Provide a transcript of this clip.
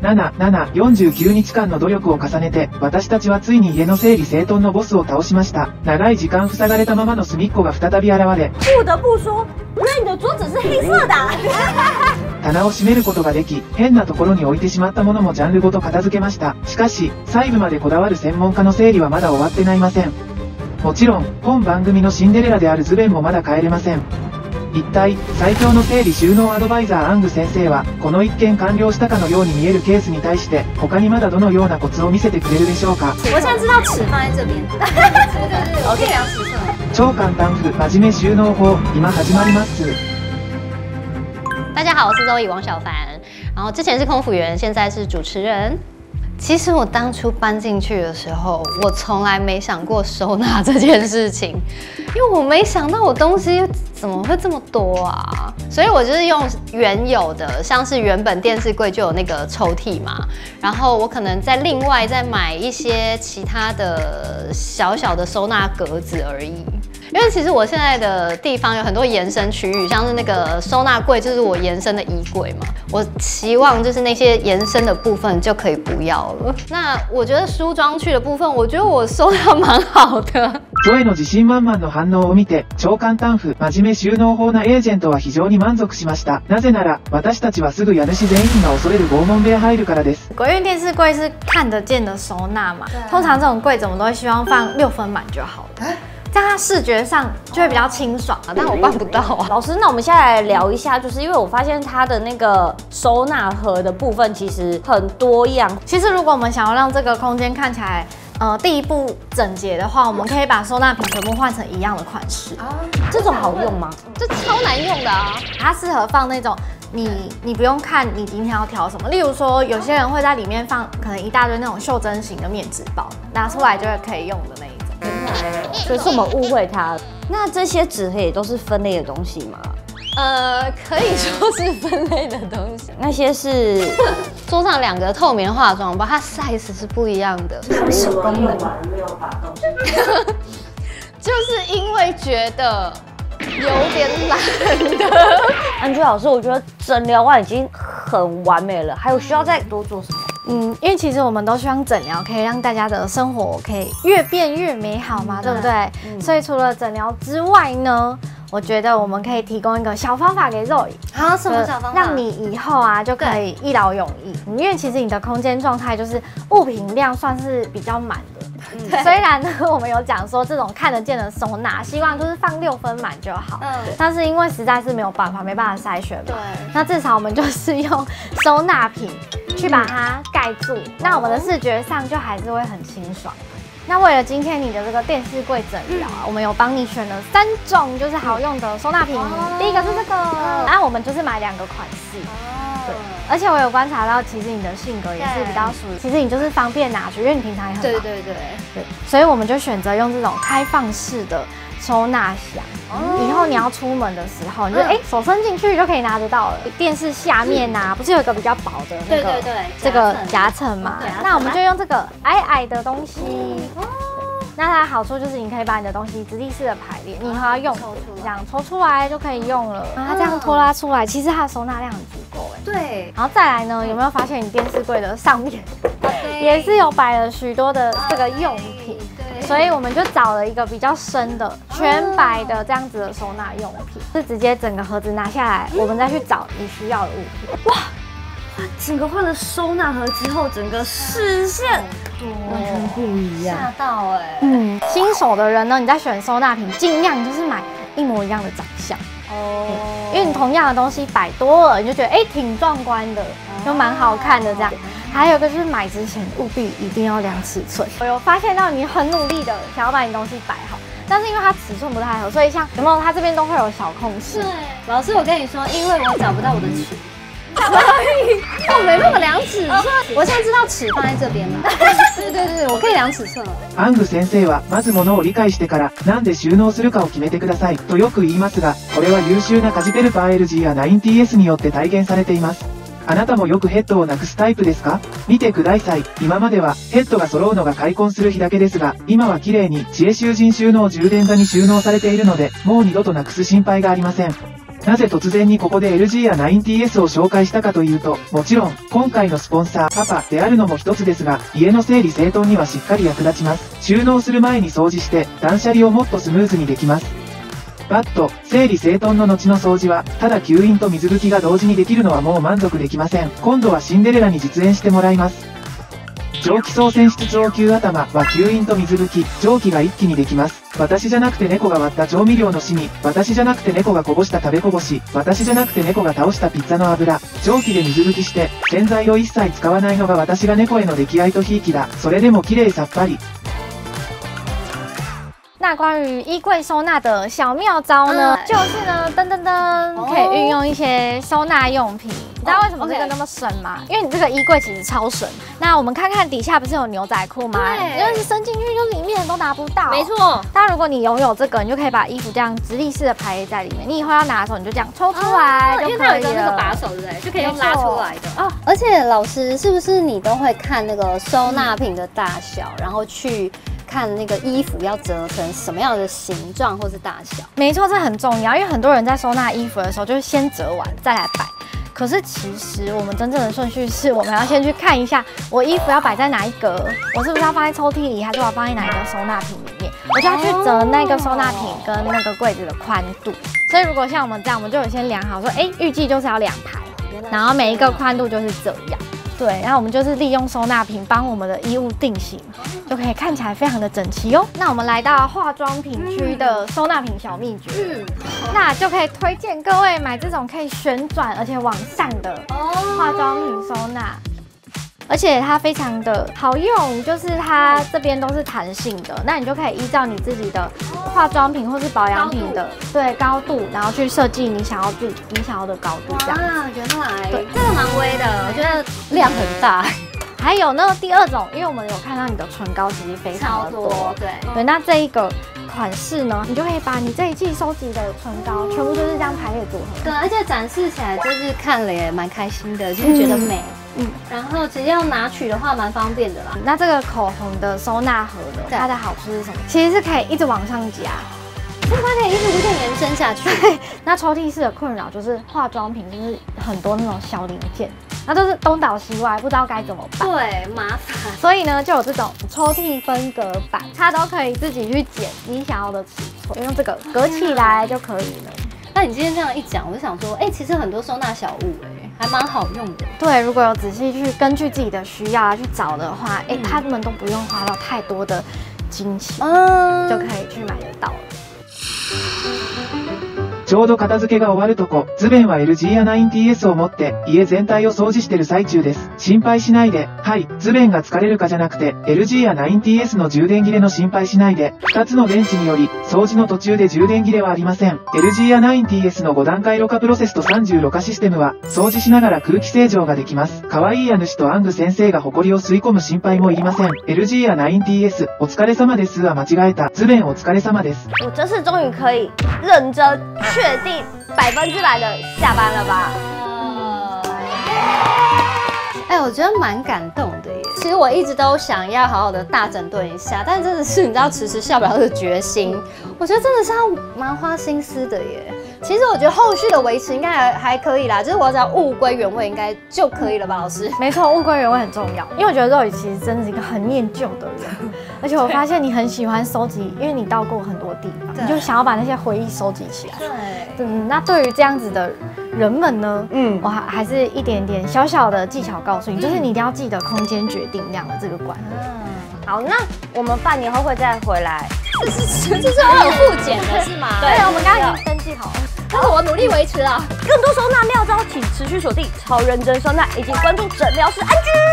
7、7、49日間の努力を重ねて、私たちはついに家の整理整頓のボスを倒しました。長い時間塞がれたままの隅っこが再び現れ、不得不说，那你的桌子是黑色的。棚を閉めることができ、変なところに置いてしまったものもジャンルごと片付けました。しかし、細部までこだわる専門家の整理はまだ終わってないません。もちろん、本番組のシンデレラであるズベンもまだ帰れません。一体、最強の整理収納アドバイザーアング先生は、この一見完了したかのように見えるケースに対して、他にまだどのようなコツを見せてくれるでしょうか？我现在知道尺放在这边，对对对，我可以量尺寸。超簡単譜真面目収納法、今始まります。大家好，我是周乙王小凡，然后之前是空服员，现在是主持人。其实我当初搬进去的时候，我从来没想过收纳这件事情，因为我没想到我东西怎么会这么多啊，所以我就是用原有的，像是原本电视柜就有那个抽屉嘛，然后我可能再另外再买一些其他的小小的收纳格子而已。因为其实我现在的地方有很多延伸区域，像是那个收纳柜，就是我延伸的衣柜嘛。我希望就是那些延伸的部分就可以不要了。那我觉得梳妆区的部分，我觉得我收纳蛮好的。ゾエの自信満々の反応を見て、超簡単譜真面目収納法なエージェントは非常に満足しました。なぜなら、私たちはすぐ家主全員が恐れる拷問部屋入るからです。国运电视柜是看得见的收纳嘛，通常这种柜子我们都会希望放六分满就好了，这样它视觉上就会比较清爽啊。但我办不到啊。老师，那我们现在来聊一下，就是因为我发现它的那个收纳盒的部分其实很多样，其实如果我们想要让这个空间看起来，呃，第一步整洁的话，我们可以把收纳品全部换成一样的款式，这种好用吗？这超难用的啊！它适合放那种。你你不用看你今天要挑什么，例如说有些人会在里面放可能一大堆那种袖珍型的面纸包，拿出来就会可以用的那一种。所以是我们误会它。那这些纸盒也都是分类的东西吗？呃，可以说是分类的东西。那些是桌上两个透明化妆包，它 size 是不一样的。手工的。就是因为觉得有点懒的。安居老师，我觉得诊疗完已经很完美了，还有需要再多做什么？嗯，因为其实我们都希望诊疗可以让大家的生活可以越变越美好嘛，对不对？所以除了诊疗之外呢，我觉得我们可以提供一个小方法给肉姨，啊，什么小方法？让你以后啊就可以一劳永逸。因为其实你的空间状态就是物品量算是比较满的。虽然呢，我们有讲说这种看得见的收纳，希望就是放六分满就好。嗯，但是因为实在是没有办法，没办法筛选嘛。对。那至少我们就是用收纳品去把它盖住，那我们的视觉上就还是会很清爽。那为了今天你的这个电视柜整理啊，我们有帮你选了三种就是好用的收纳品。第一个是这个，然后我们就是买两个款式。对，而且我有观察到，其实你的性格也是比较属于，其实你就是方便拿取，因为你平常也很对对对对，所以我们就选择用这种开放式的收纳箱。以后你要出门的时候，你就哎手伸进去就可以拿得到了。电视下面呐，不是有一个比较薄的那个，对对对，这个夹层嘛？那我们就用这个矮矮的东西。那它的好处就是你可以把你的东西直立式的排列，你以后要用这样抽出来就可以用了。它这样拖拉出来，其实它的收纳量很足够哎。对。然后再来呢，有没有发现你电视柜的上面也是有摆了许多的这个用品？所以我们就找了一个比较深的全白的这样子的收纳用品，是直接整个盒子拿下来，我们再去找你需要的物品。哇！整个换了收纳盒之后，整个视线完全不一样，吓到哎。嗯，新手的人呢，你在选收纳品，尽量就是买一模一样的长相哦，因为你同样的东西摆多了，你就觉得哎挺壮观的，就蛮好看的这样。还有一个就是买之前务必一定要量尺寸。我有发现到你很努力的想要把你东西摆好，但是因为它尺寸不太合，所以像有没有它这边都会有小空隙。对，老师我跟你说，因为我找不到我的尺。所以我没办法量尺寸，我现在知道尺放在这边了。对对对，我可以量尺寸了。アング先生はまず物を理解してからなんで収納するかを決めてくださいとよく言いますが、これは優秀なカジペルパー LG や 9TS によって体現されています。 あなたもよくヘッドをなくすタイプですか？見てください。今まではヘッドが揃うのが開墾する日だけですが、今は綺麗に知恵囚人収納充電座に収納されているので、もう二度となくす心配がありません。なぜ突然にここで LG や 9TS を紹介したかというと、もちろん、今回のスポンサー、パパであるのも一つですが、家の整理整頓にはしっかり役立ちます。収納する前に掃除して、断捨離をもっとスムーズにできます。バット、整理整頓の後の掃除は、ただ吸引と水拭きが同時にできるのはもう満足できません。今度はシンデレラに実演してもらいます。蒸気槽選出上級頭は吸引と水拭き、蒸気が一気にできます。私じゃなくて猫が割った調味料のシミ、私じゃなくて猫がこぼした食べこぼし、私じゃなくて猫が倒したピッツァの油、蒸気で水拭きして、洗剤を一切使わないのが私が猫への溺愛とひいきだ。それでも綺麗さっぱり。那关于衣柜收纳的小妙招呢，嗯就是呢，噔噔噔，可以运用一些收纳用品。你知道为什么这个那么省吗？因为你这个衣柜其实超省。那我们看看底下不是有牛仔裤吗？对就是伸进去就里面都拿不到。没。错，但如果你拥有这个，你就可以把衣服这样直立式的排列在里面。你以后要拿的时候，你就这样抽出来就哦因为它有可以了。一个那个把手，对不对？就可以用拉出来的。哦，而且老师是不是你都会看那个收纳品的大小，然后去看那个衣服要折成什么样的形状或是大小？没错，这很重要，因为很多人在收纳衣服的时候，就是先折完再来摆。可是其实我们真正的顺序是，我们要先去看一下我衣服要摆在哪一格，我是不是要放在抽屉里，还是我要放在哪一个收纳品里面？我就要去折那个收纳品跟那个柜子的宽度。所以如果像我们这样，我们就有先量好说，哎，预计就是要两排，然后每一个宽度就是这样。对，然后我们就是利用收纳瓶帮我们的衣物定型，就可以看起来非常的整齐哦。那我们来到化妆品区的收纳品小秘诀，嗯，那就可以推荐各位买这种可以旋转而且往上的化妆品收纳。而且它非常的好用，就是它这边都是弹性的，那你就可以依照你自己的化妆品或是保养品的对高度，然后去设计你想要自己你想要的高度这样。哇，原来对这个蛮微的，我觉得量很大，还有呢，第二种，因为我们有看到你的唇膏其实非常的多，对。对，那这一个款式呢，你就可以把你这一季收集的唇膏全部就是这样排列组合。对，而且展示起来就是看了也蛮开心的，就是觉得美。嗯嗯，然后其实要拿取的话蛮方便的啦。那这个口红的收纳盒呢，它的好处是什么？其实是可以一直往上加。所以它可以一直无限延伸下去。那抽屉式的困扰就是化妆品就是很多那种小零件，那都是东倒西歪，不知道该怎么办。对，麻烦。所以呢，就有这种抽屉分隔板，它都可以自己去剪你想要的尺寸，用这个隔起来就可以了。那你今天这样一讲，我就想说，哎、其实很多收纳小物、哎，还蛮好用的。对，如果有仔细去根据自己的需要啊去找的话，哎、嗯他们都不用花到太多的金钱，嗯就可以去买得到了。ちょうど片付けが終わるとこ、ズベンは LG や 9TS を持って家全体を掃除してる最中です。心配しないで。はい、ズベンが疲れるかじゃなくて、LG や 9TS の充電切れの心配しないで。2つの電池により、掃除の途中で充電切れはありません。LG や 9TS の5段階ろ過プロセスと30ろ過システムは、掃除しながら空気清浄ができます。可愛い家主とアング先生が埃を吸い込む心配もいりません。LG や 9TS、お疲れ様ですは間違えた。ズベンお疲れ様です。我这次终于可以认真、确定、百分之百的下班了吧？哎、我觉得蛮感动的耶。其实我一直都想要好好的大整顿一下，但真的是你知道迟迟下不了这个决心。我觉得真的是要蛮花心思的耶。其实我觉得后续的维持应该还还可以啦，就是我只要物归原位应该就可以了吧，老师？没错，物归原位很重要，因为我觉得肉宇其实真的是一个很念旧的人，而且我发现你很喜欢收集，因为你到过很多地方，你就想要把那些回忆收集起来。对，嗯，那对于这样子的人们呢，嗯我还还是一点点小小的技巧告诉你，就是你一定要记得空间决定量的这个观念。好，那我们半年后会再回来。这是这是会有复检的是吗？对对，我们刚刚记好。但是我努力维持啊。更多收纳妙招，请持续锁定超认真收纳，以及关注诊疗师安居。